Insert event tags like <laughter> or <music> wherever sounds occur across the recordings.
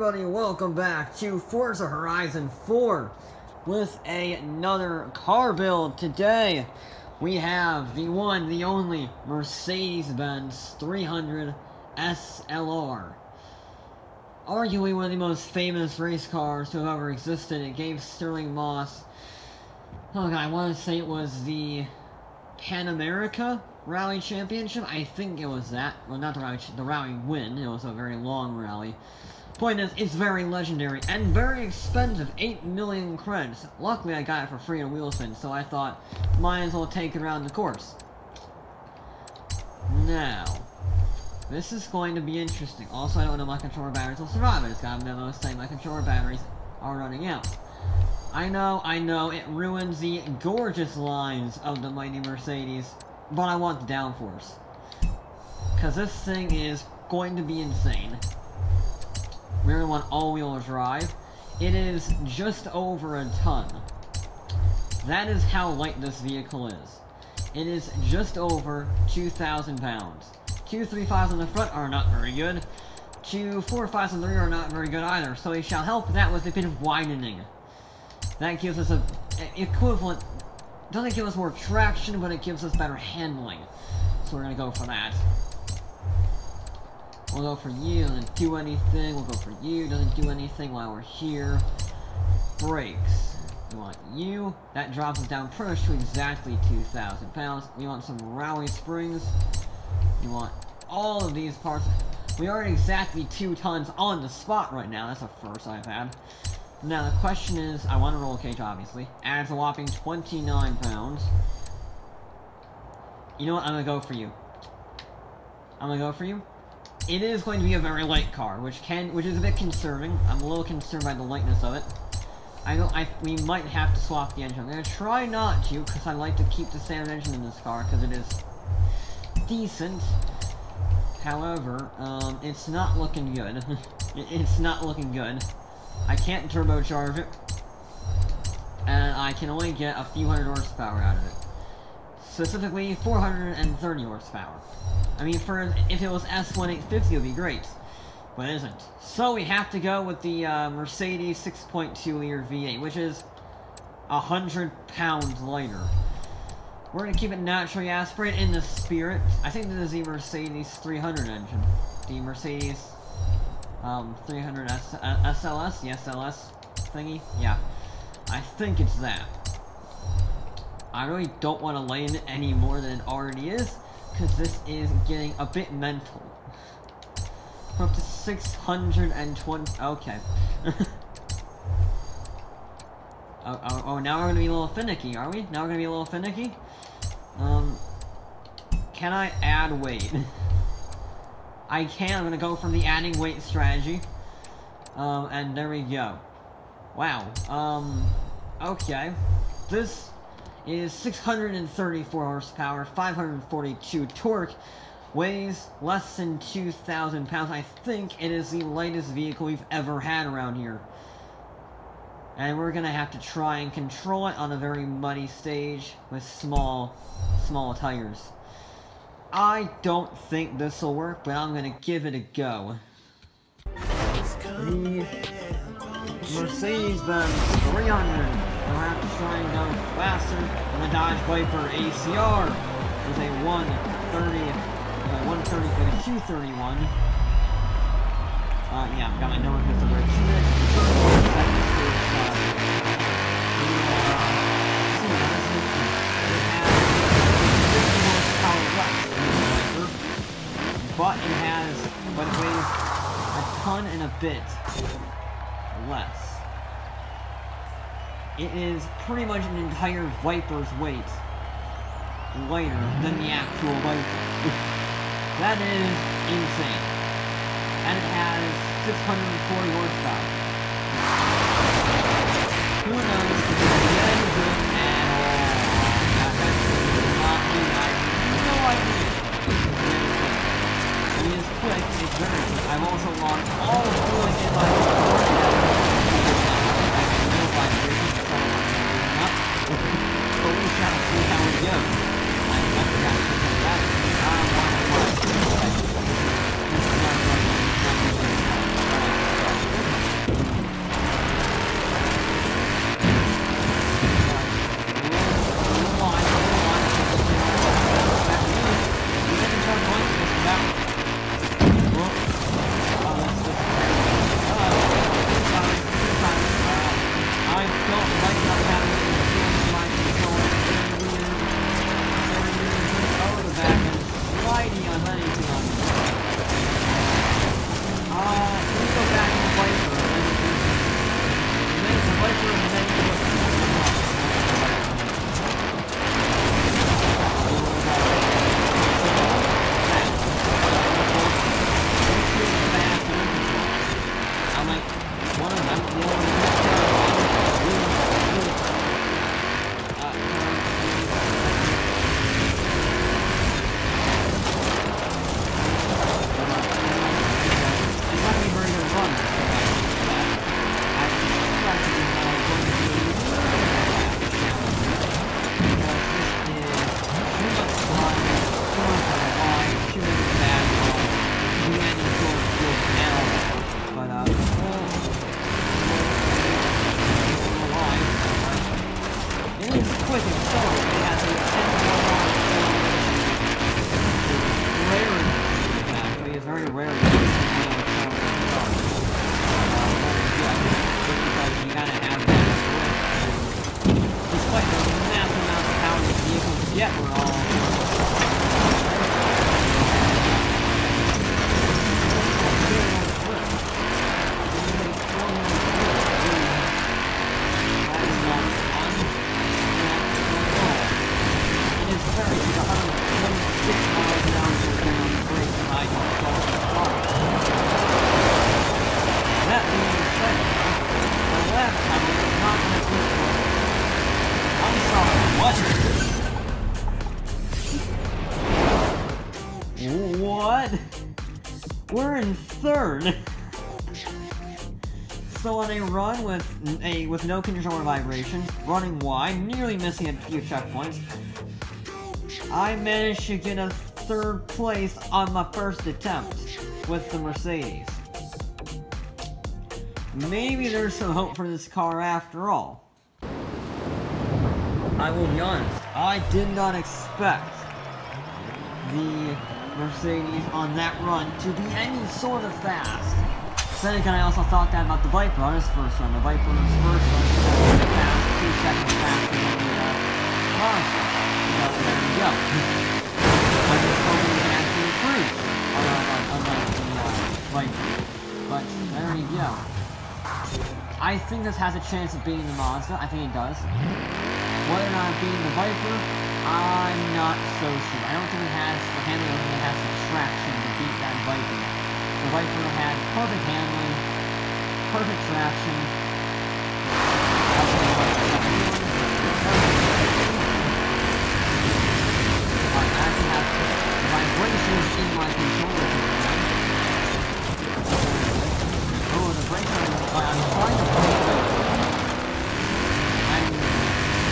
everybody, welcome back to Forza Horizon 4 with another car build. Today, we have the one, the only Mercedes-Benz 300 SLR. Arguably one of the most famous race cars to have ever existed. It gave Stirling Moss, oh god, I want to say it was the Pan America Rally Championship. I think it was that. Well, not the rally, the rally win. It was a very long rally. Point is, it's very legendary and very expensive. 8 million credits. Luckily, I got it for free on Wheelspin, so I thought, might as well take it around the course. Now, this is going to be interesting. Also, I don't know my controller batteries will survive. I just got a memo saying my controller batteries are running out. I know, I know, it ruins the gorgeous lines of the mighty Mercedes, but I want the downforce. Because this thing is going to be insane. Want all-wheel drive. It is just over a ton. That is how light this vehicle is. It is just over 2,000 pounds. Two 3.5s on the front are not very good. Two 4.5s on the rear are not very good either, so we shall help that with a bit of widening. That gives us a, a equivalent, doesn't give us more traction, but it gives us better handling. So we're gonna go for that. We'll go for you, doesn't do anything. We'll go for you, doesn't do anything while we're here. Brakes. We want you. That drops us down pretty much to exactly 2,000 pounds. We want some rally springs. We want all of these parts. We are exactly two tons on the spot right now. That's a first I've had. Now the question is, I want a roll cage obviously. Adds a whopping 29 pounds. You know what, I'm gonna go for you. I'm gonna go for you. It is going to be a very light car, which can, which is a bit concerning. I'm a little concerned by the lightness of it. I I, we might have to swap the engine. I'm gonna try not to, because I like to keep the standard engine in this car, because it is decent. However, um, it's not looking good. <laughs> it's not looking good. I can't turbocharge it. And I can only get a few hundred horsepower out of it. Specifically, 430 horsepower. I mean, for if it was S1850, it would be great. But it isn't. So we have to go with the uh, Mercedes 6.2 liter V8, which is 100 pounds lighter. We're going to keep it naturally aspirated in the spirit. I think this is the Mercedes 300 engine. The Mercedes um, 300 S uh, SLS, the SLS thingy. Yeah, I think it's that. I really don't want to lay in it any more than it already is, because this is getting a bit mental. up to 620, okay. <laughs> oh, oh, oh, now we're gonna be a little finicky, are we? Now we're gonna be a little finicky? Um, can I add weight? <laughs> I can, I'm gonna go from the adding weight strategy. Um, and there we go. Wow, um, okay. This is 634 horsepower, 542 torque, weighs less than 2,000 pounds. I think it is the lightest vehicle we've ever had around here. And we're gonna have to try and control it on a very muddy stage with small, small tires. I don't think this will work, but I'm gonna give it a go. The Mercedes-Benz 300 will have to try and go faster than the Dodge Viper ACR with a 130, uh, 130, uh, 231. Uh, yeah, I've got my number because of but it has, but it weighs a ton and a bit less. It is pretty much an entire Viper's weight lighter than the actual Viper. <laughs> that is insane. And it has 640 horsepower. Who knows if it's any good at all? No idea. It is quick, it's very quick. I've also lost all fluid in my We're in third. So on a run with a with no controller vibration, running wide, nearly missing a few checkpoints, I managed to get a third place on my first attempt with the Mercedes. Maybe there's some hope for this car after all. I will be honest, I did not expect the Mercedes on that run to be any sort of fast. Then again, I also thought that about the Viper on his first run. The Viper on his first run was fast, two seconds faster than the uh. So there you go. I'm just hoping we can actually improve the uh, Viper. But there you go. I think this has a chance of beating the Mazda. I think it does. Whether or not beating the Viper, I'm not so sure. I don't think it has the handling it has the traction to beat that Viper. The Viper had perfect handling, perfect traction. Oh, the brakes are... I'm trying to brake it. I'm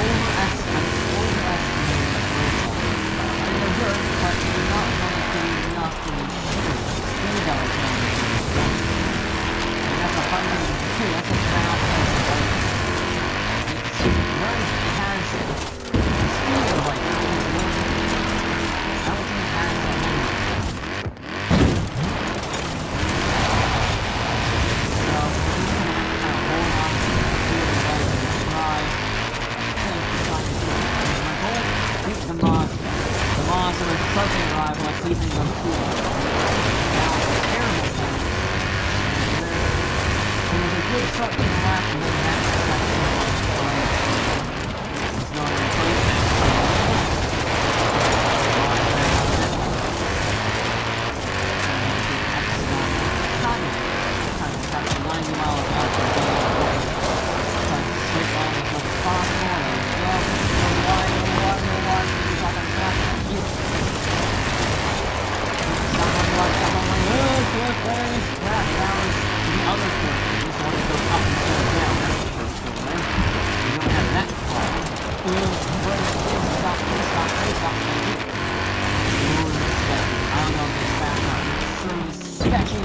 overestimating, overestimating the brake I mean, they're good, but they're not going to be enough to ensure speed I was going to And that's a hundred and two, that's a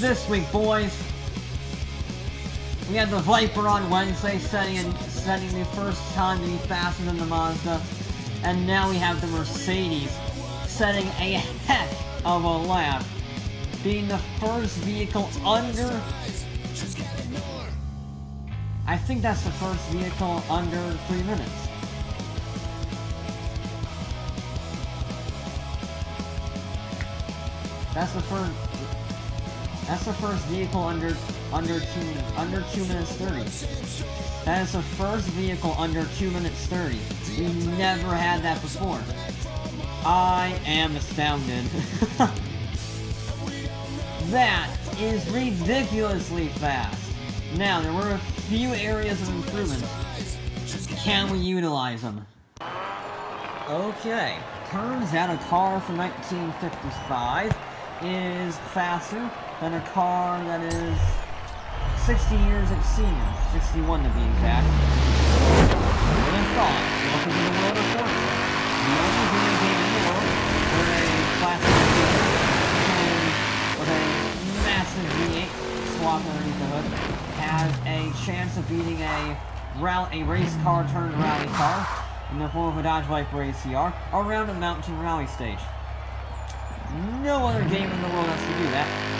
this week, boys! We had the Viper on Wednesday, setting, in, setting the first time to be faster than the Mazda. And now we have the Mercedes, setting a heck of a lap, being the first vehicle under I think that's the first vehicle under three minutes. That's the first. That's the first vehicle under under two under two minutes thirty. That is the first vehicle under two minutes thirty. We never had that before. I am astounded. <laughs> that is ridiculously fast. Now, there were a few areas of improvement. Can we utilize them? Okay. Turns out a car from 1955 is faster then a car that is 60 years its senior, 61 to be exact. What I thought, welcome to the world of Forza. The only video game in the world where a classic vehicle can, with a massive V8 swap underneath the hood, has a chance of beating a, rally, a race car turned rally car in the form of a Dodge Viper ACR around a mountain rally stage. No other game in the world has to do that.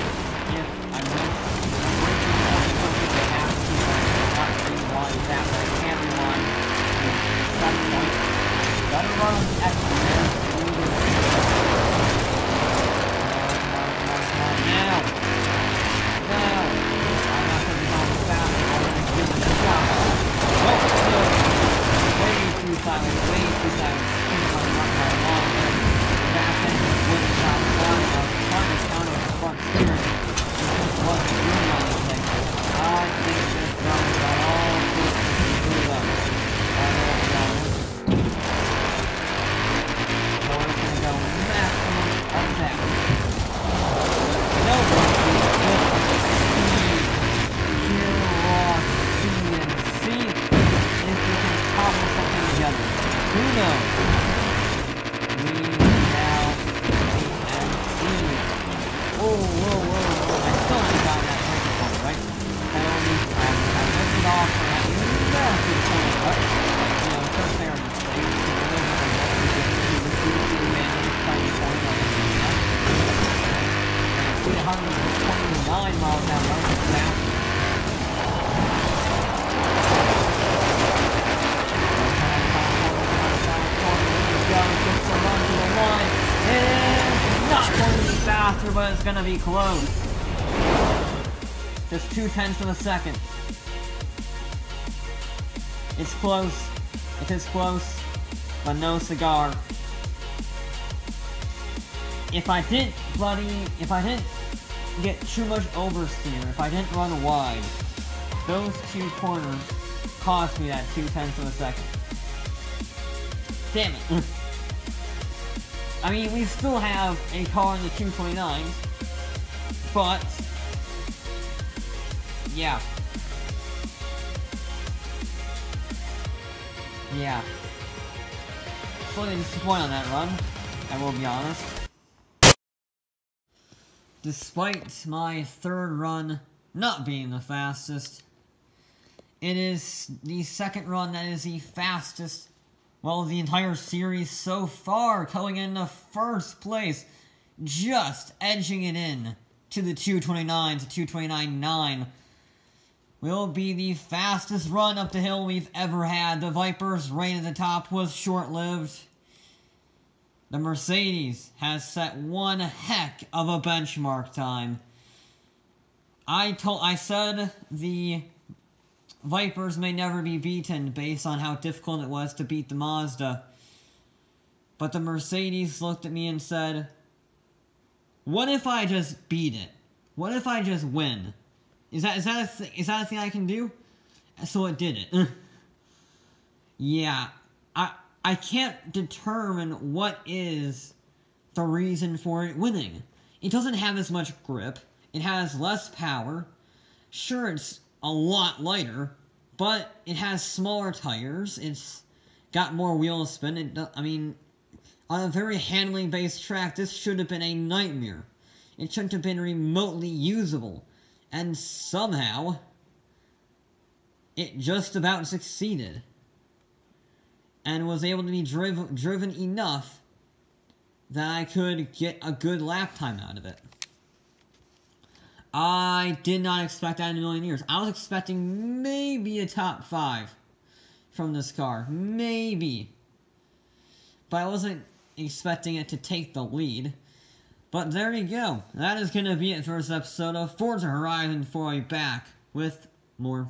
run at 129 miles an hour. Not going to be but it's gonna be close. Just two tenths of a second. It's close. It is close, but no cigar. If I didn't bloody, if I didn't get too much oversteer, if I didn't run wide, those two corners cost me that two tenths of a second. Damn it. Mm. I mean, we still have a car in the 229s, but yeah. Yeah. Slightly disappointed on that run, I will be honest. Despite my third run not being the fastest, it is the second run that is the fastest, well, the entire series so far, coming in the first place, just edging it in to the 229 to 229.9 will be the fastest run up the hill we've ever had. The Viper's reign at the top was short-lived. The Mercedes has set one heck of a benchmark time. I told I said the Vipers may never be beaten based on how difficult it was to beat the Mazda. But the Mercedes looked at me and said, "What if I just beat it? What if I just win? Is that is that a th- is that a thing I can do?" So it did it. <laughs> yeah, I can't determine what is the reason for it winning. It doesn't have as much grip. It has less power. Sure, it's a lot lighter, but it has smaller tires. It's got more wheel spin. It, I mean, on a very handling-based track, this should have been a nightmare. it shouldn't have been remotely usable. And somehow, it just about succeeded. And was able to be driv- driven enough that I could get a good lap time out of it. I did not expect that in a million years. I was expecting maybe a top five from this car. Maybe. But I wasn't expecting it to take the lead. But there you go. That is going to be it for this episode of Forza Horizon 4 back with more